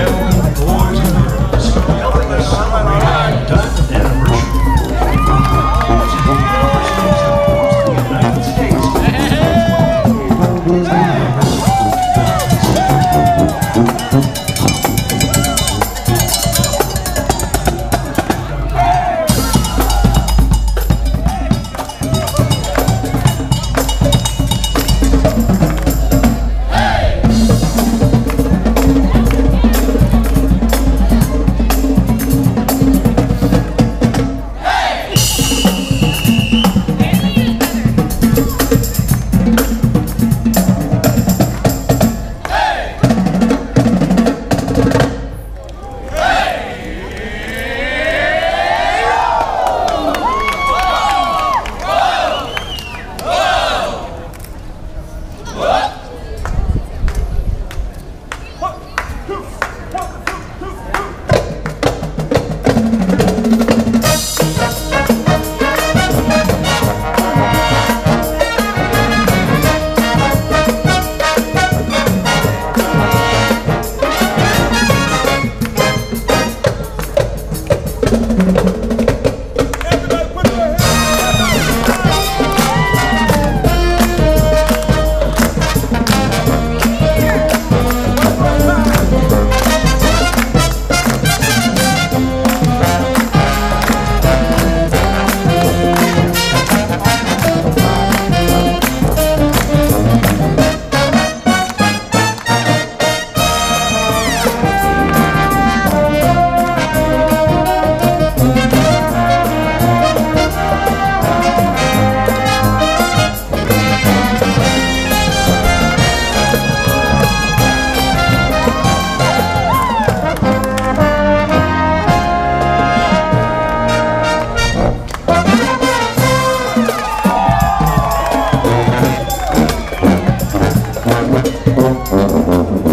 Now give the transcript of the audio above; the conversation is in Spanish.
Yeah. Mm-hmm.